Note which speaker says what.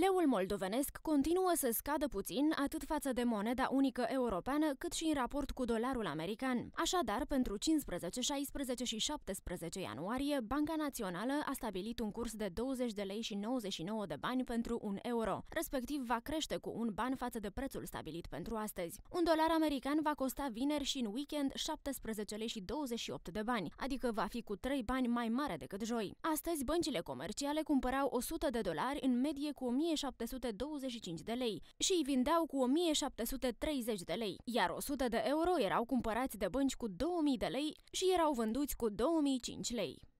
Speaker 1: Leul moldovenesc continuă să scadă puțin atât față de moneda unică europeană, cât și în raport cu dolarul american. Așadar, pentru 15, 16 și 17 ianuarie, Banca Națională a stabilit un curs de 20 de lei și 99 de bani pentru un euro, respectiv va crește cu un ban față de prețul stabilit pentru astăzi. Un dolar american va costa vineri și în weekend 17 lei și 28 de bani, adică va fi cu 3 bani mai mare decât joi. Astăzi, băncile comerciale cumpărau 100 de dolari în medie cu 1725 de lei și îi vindeau cu 1730 de lei, iar 100 de euro erau cumpărați de bănci cu 2000 de lei și erau vânduți cu 2005 lei.